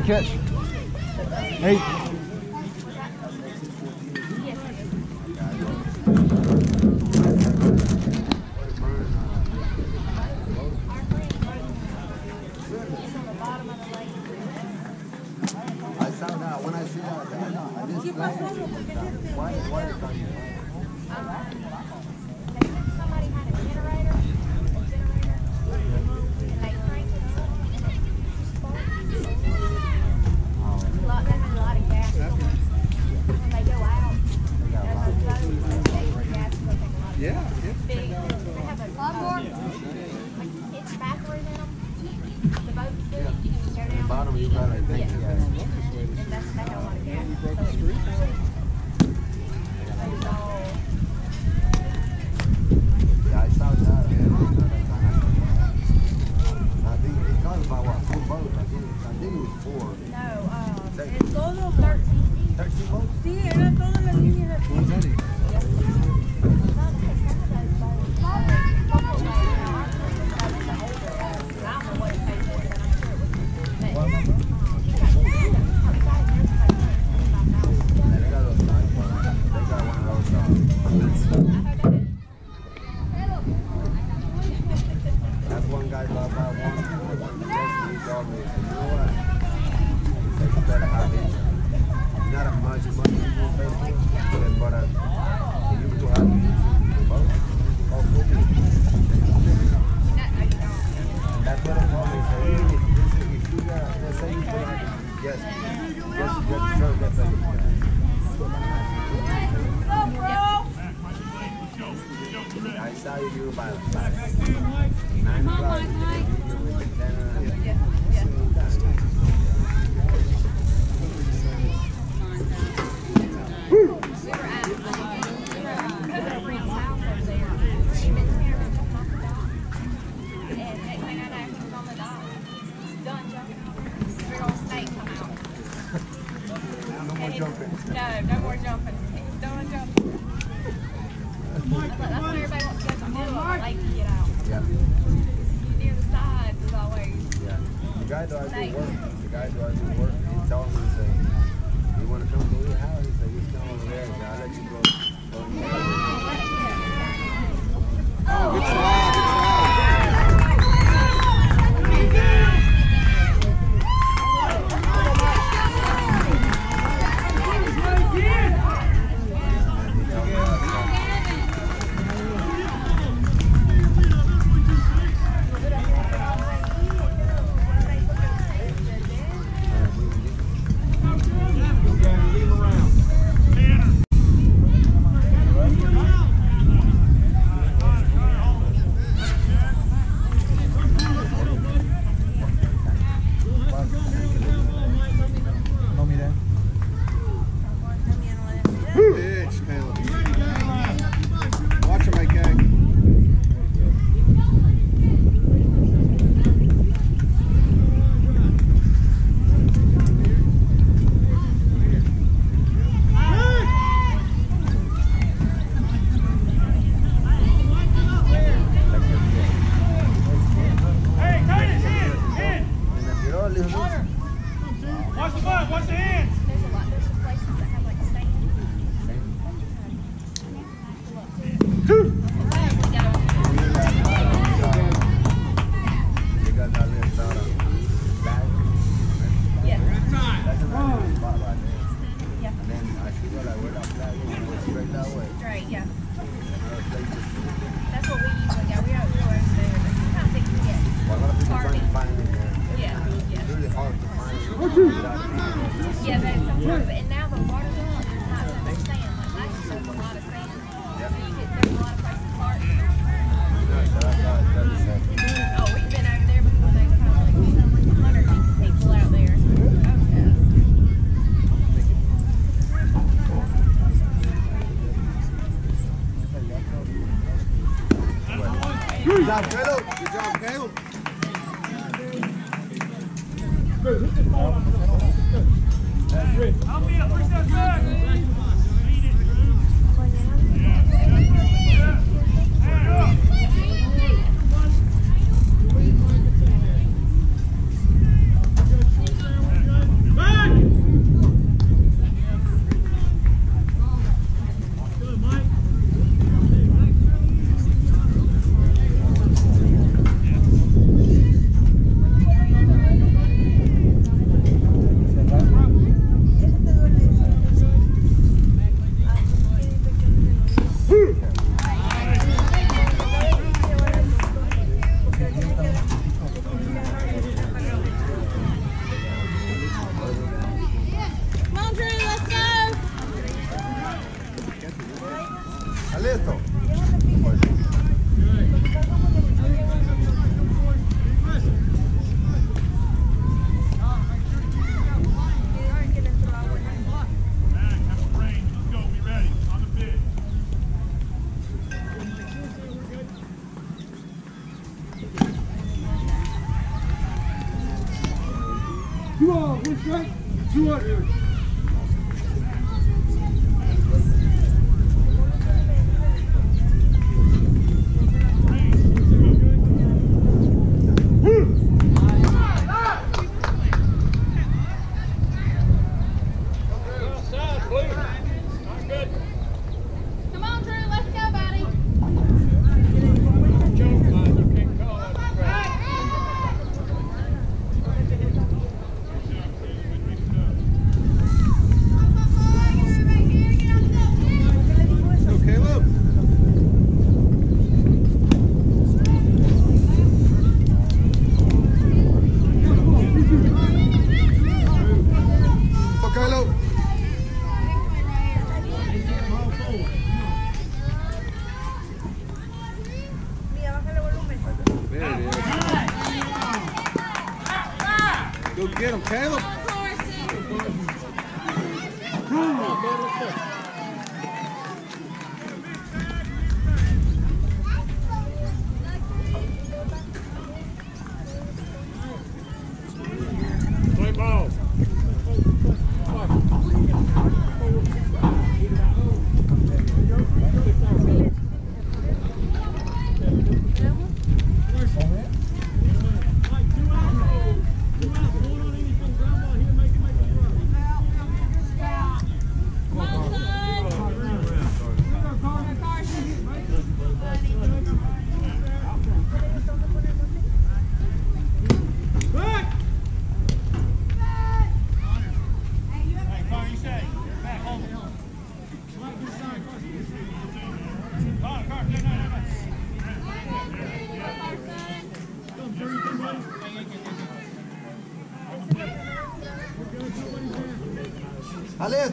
great catch. Good.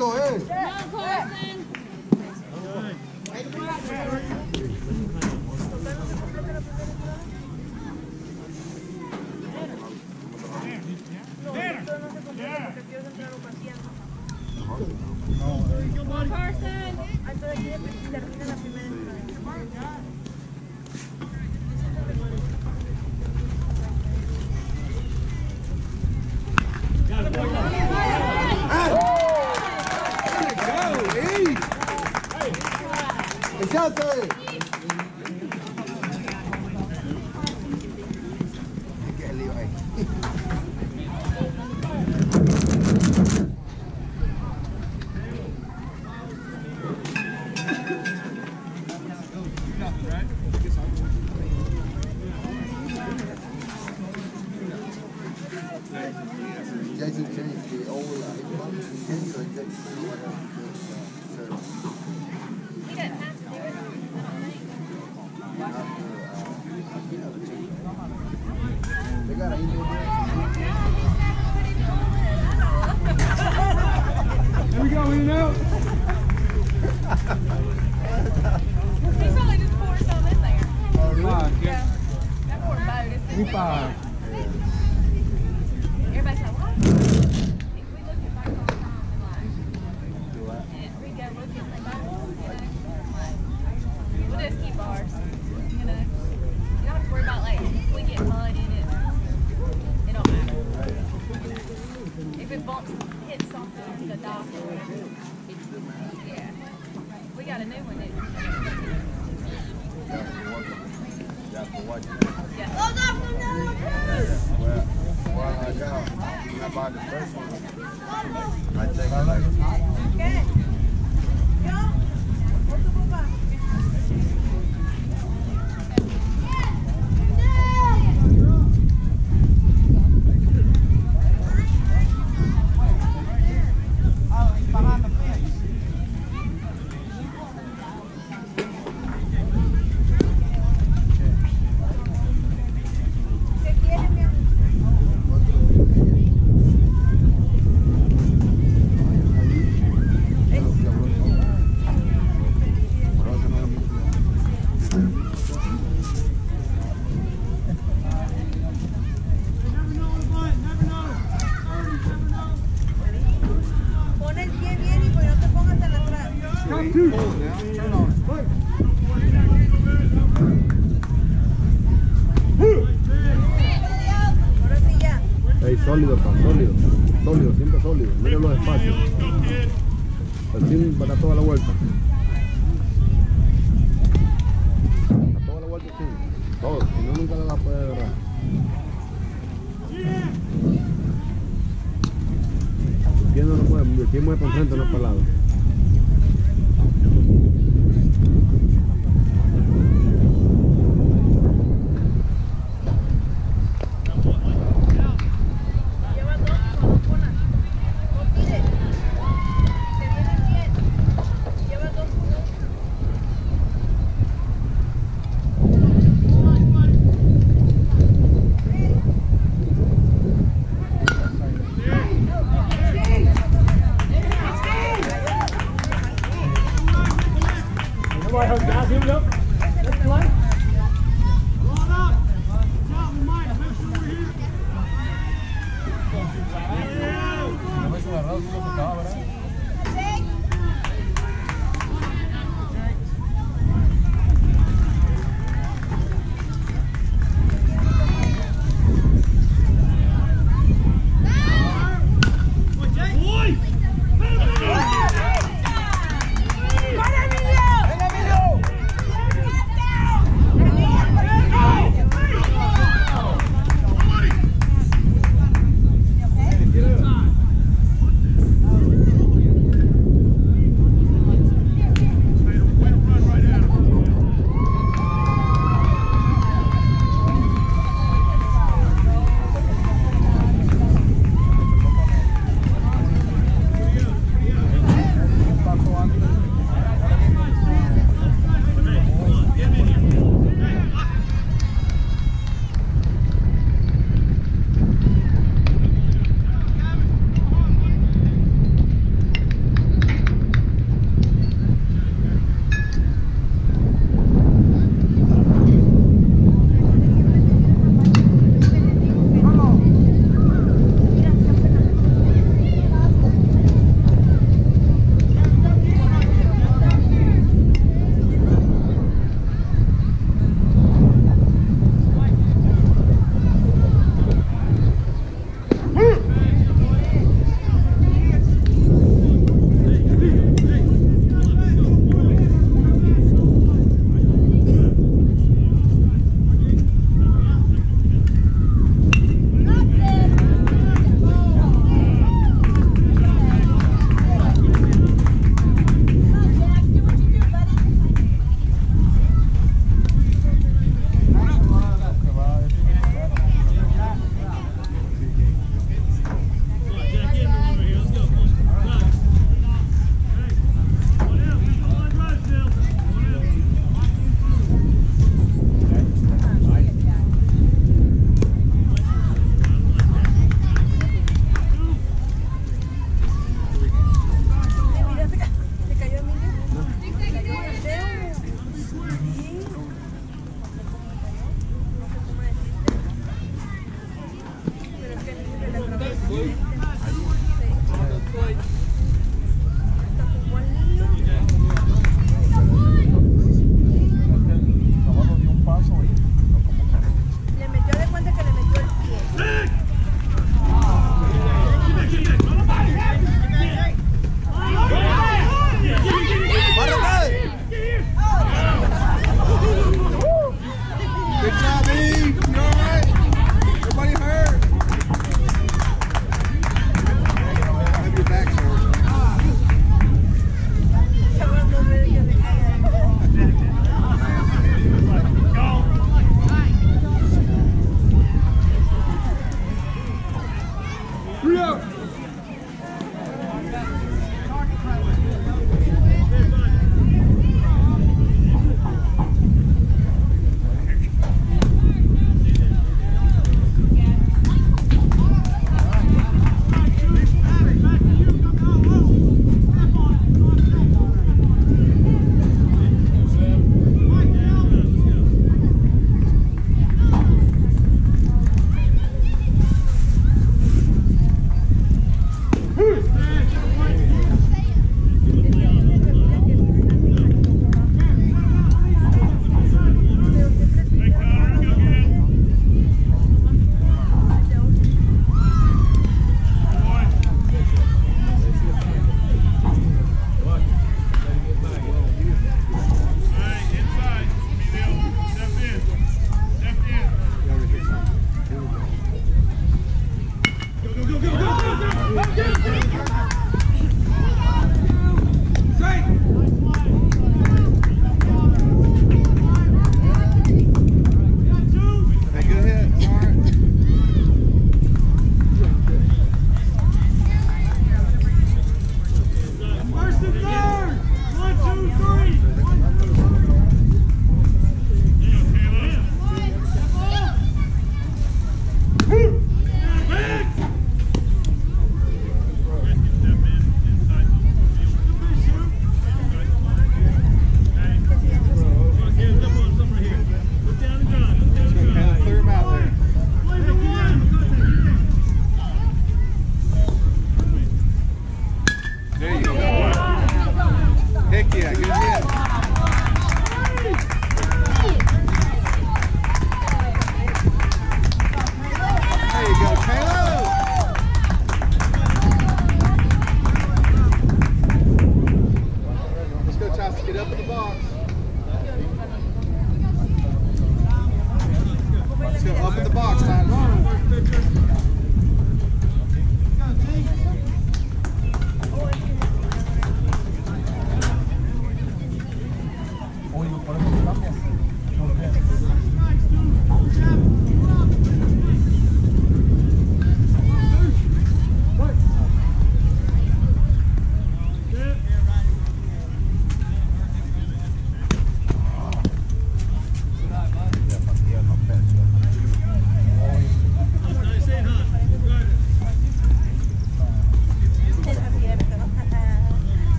esto es. clean out. he probably just poured some in there. Oh, really? Yeah. That poor boat is. Five.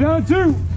Down two.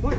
What?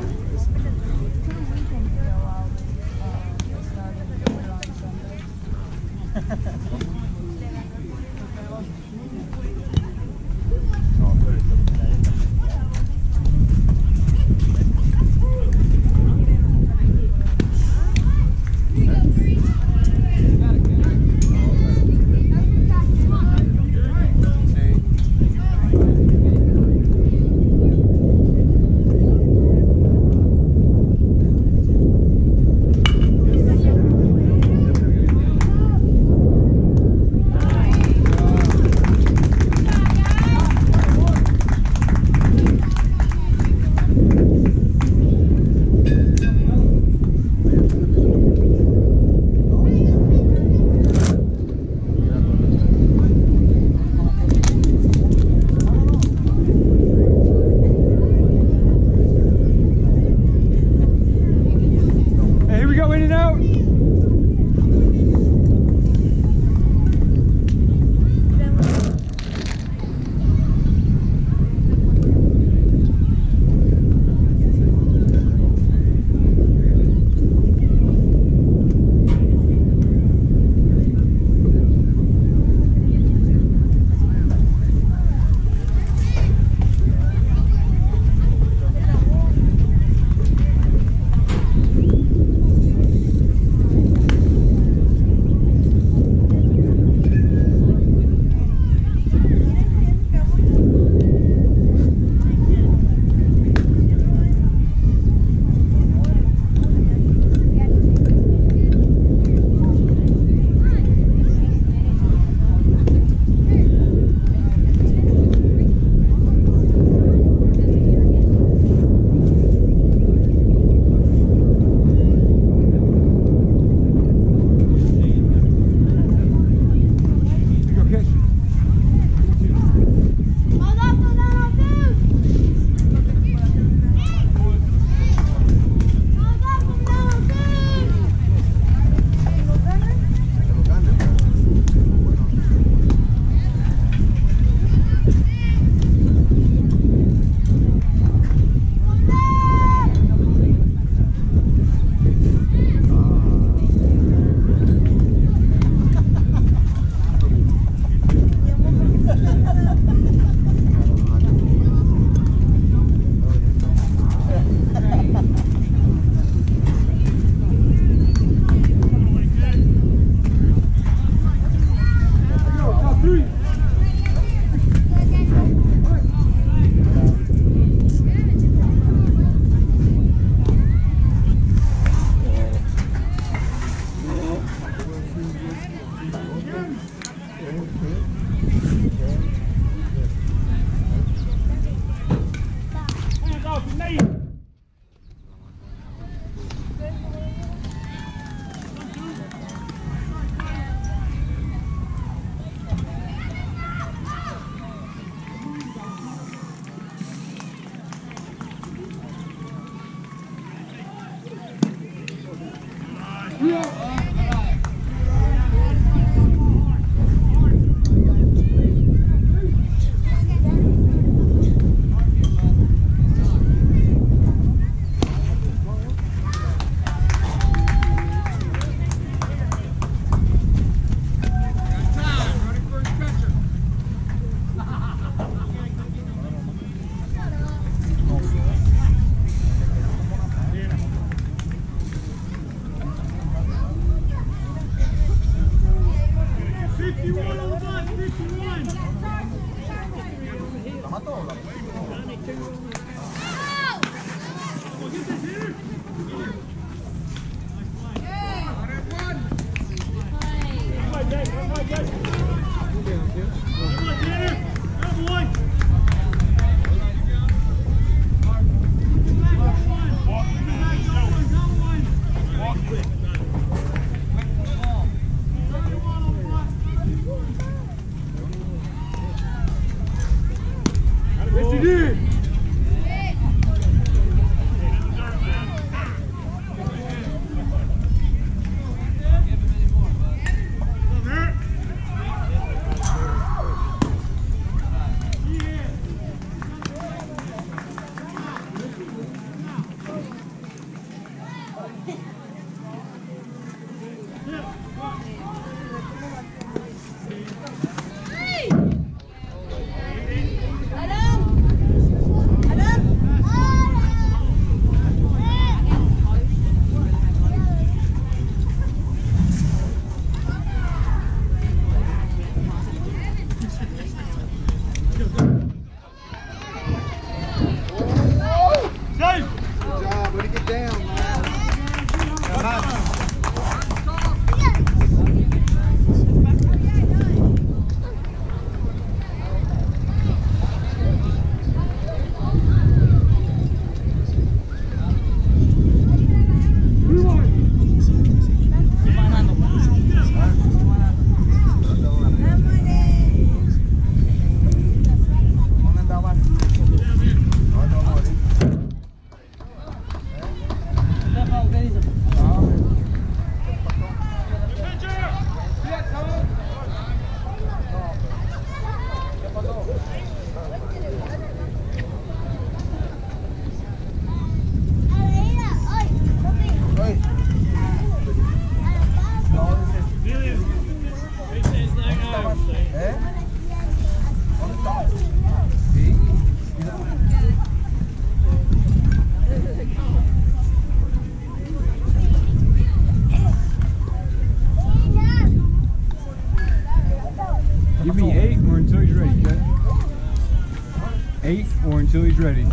Until he's ready.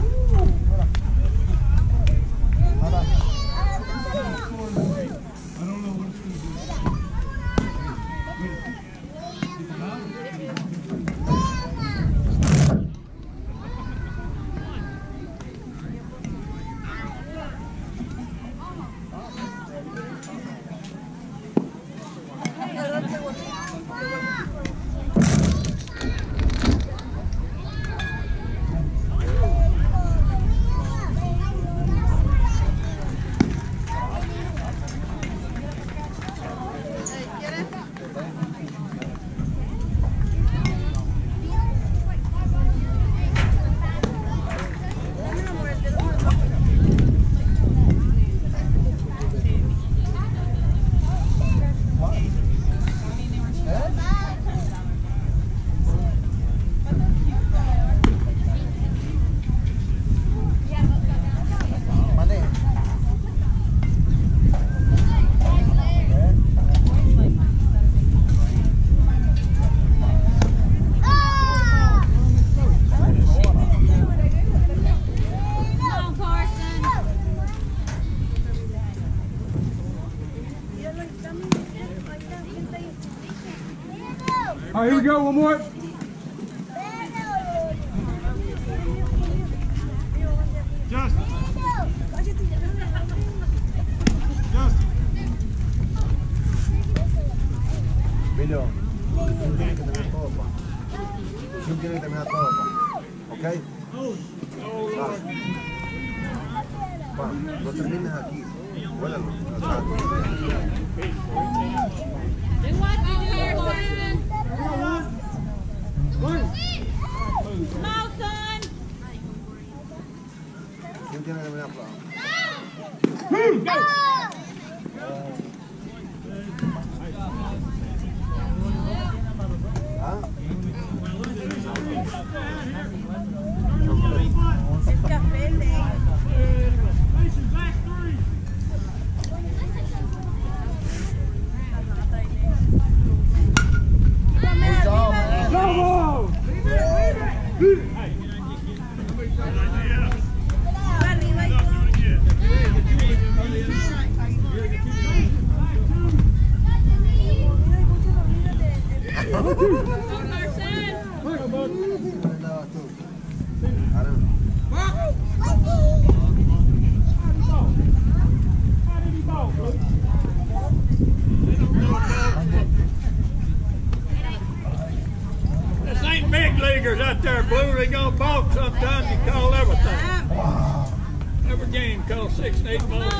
All right, here we go. One more. Six eight balls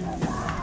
Yeah.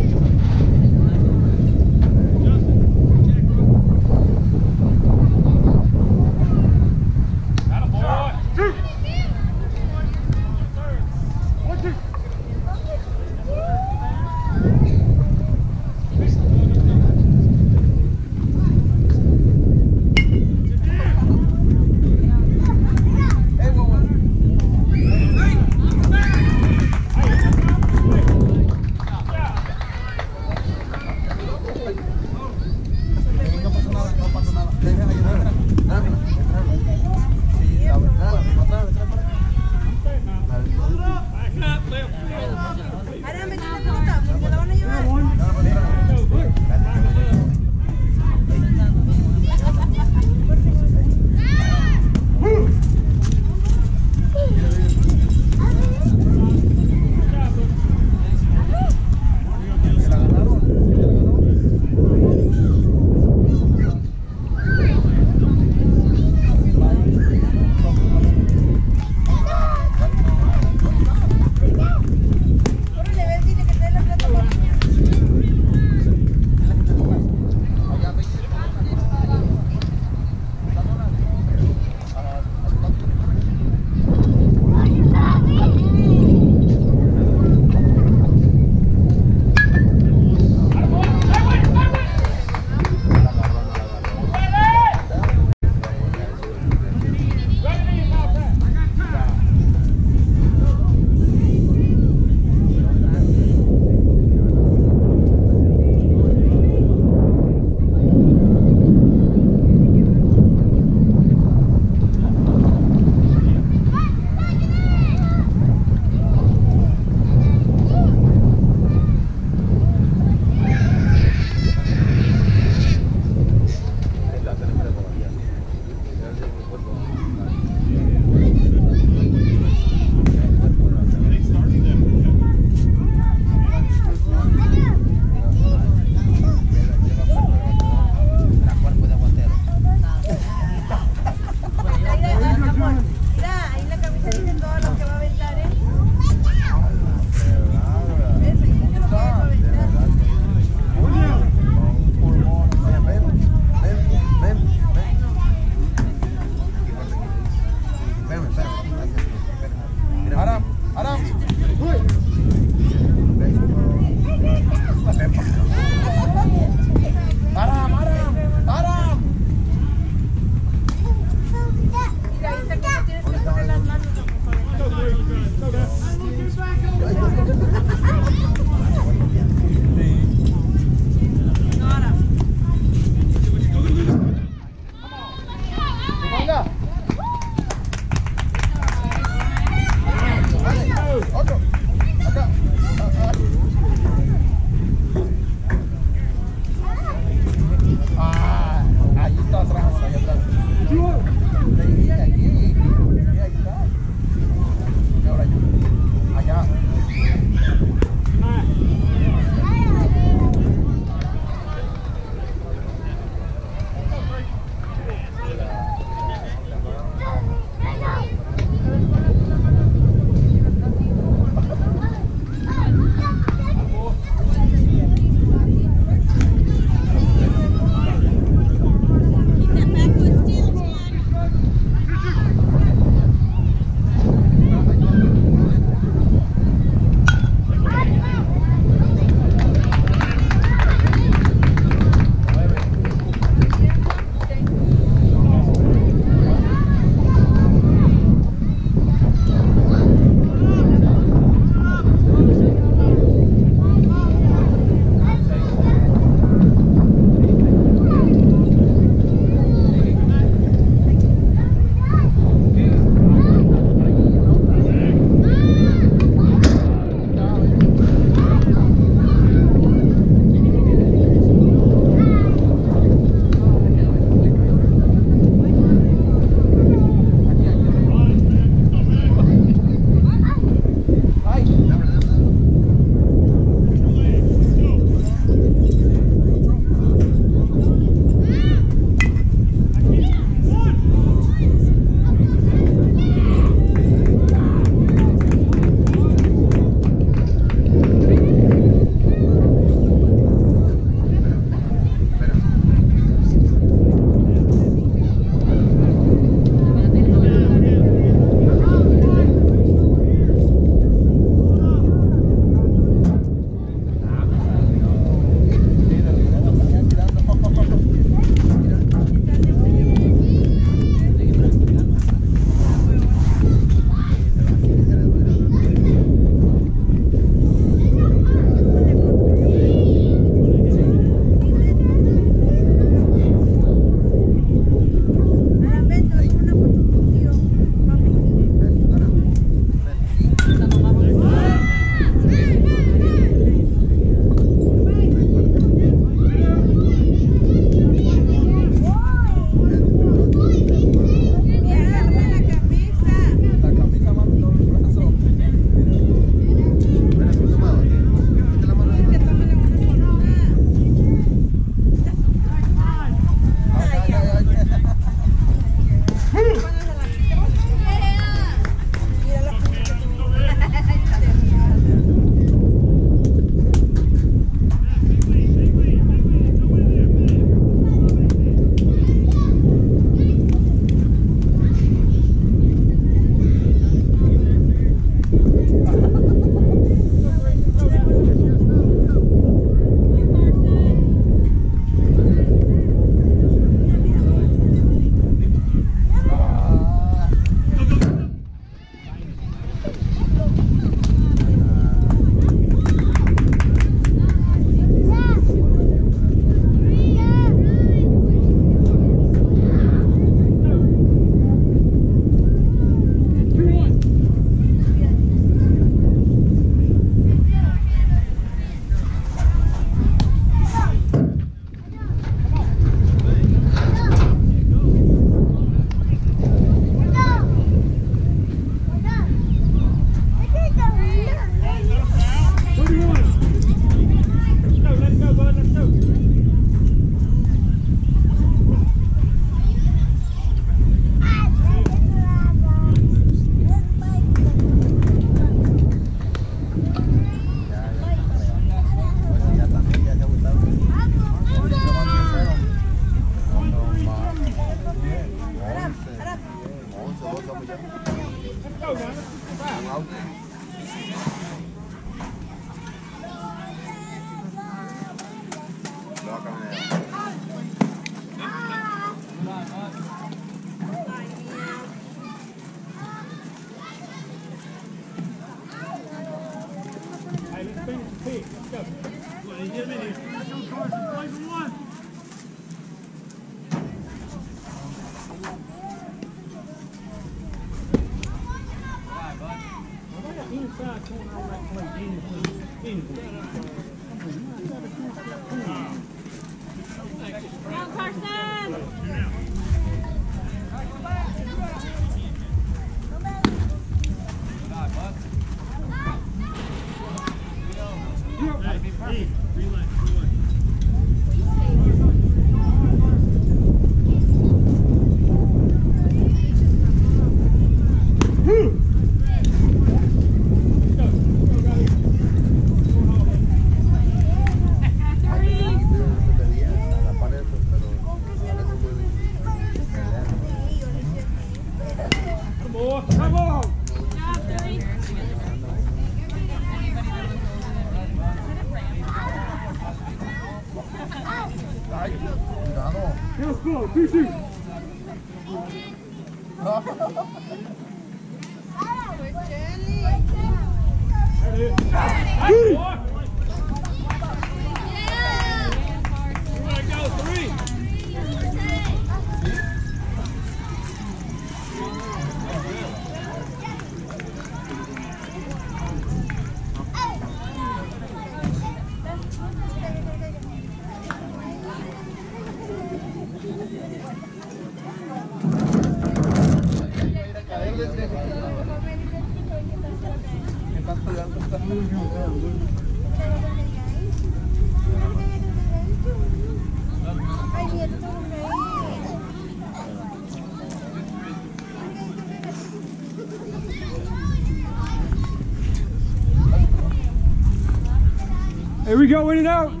Go, in and out.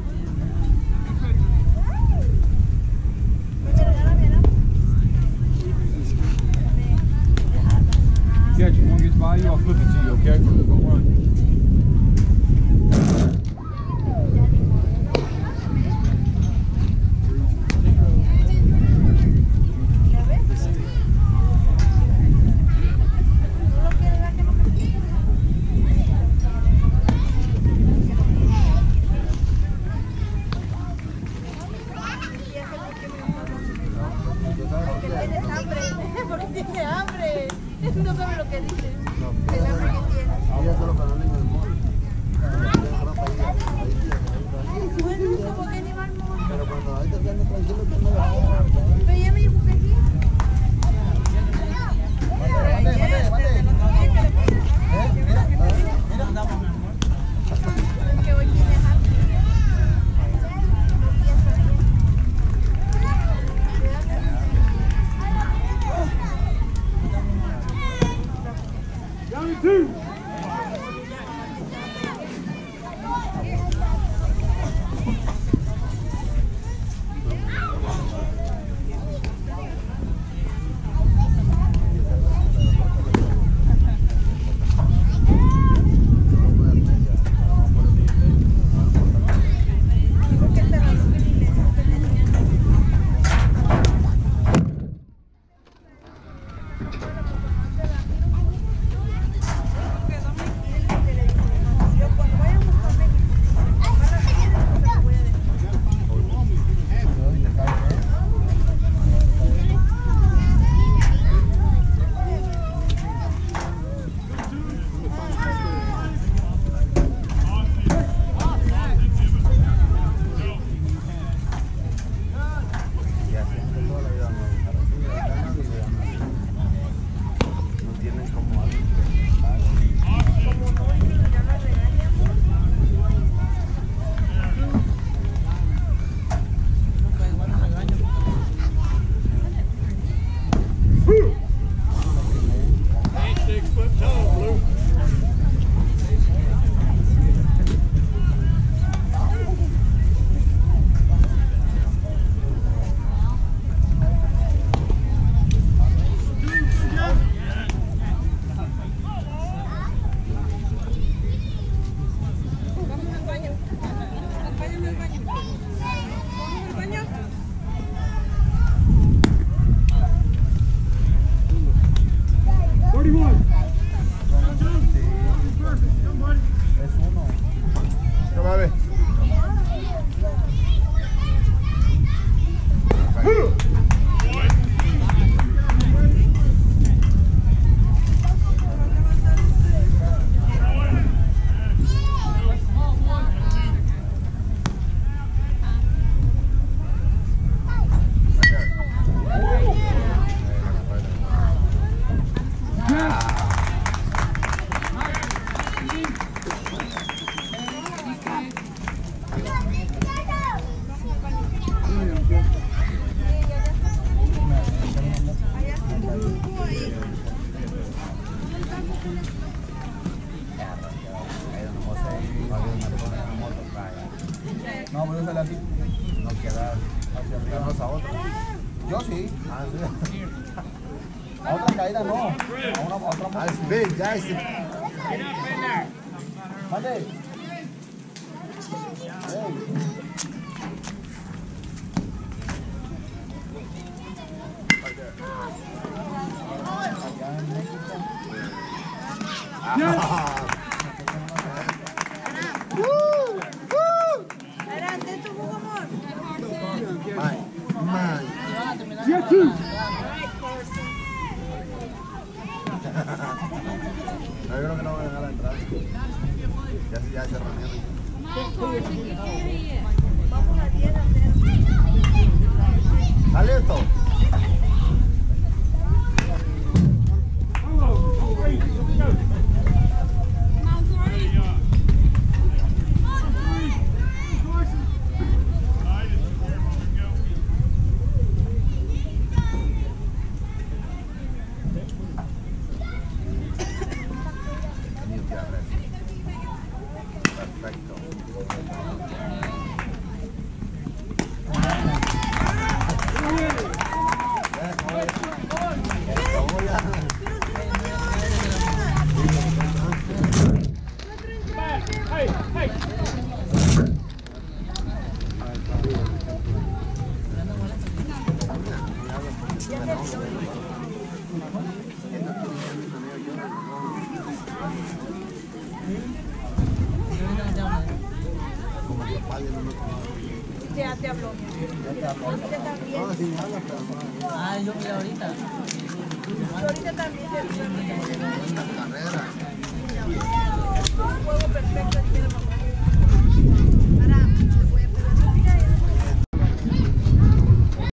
sobre lo que dices.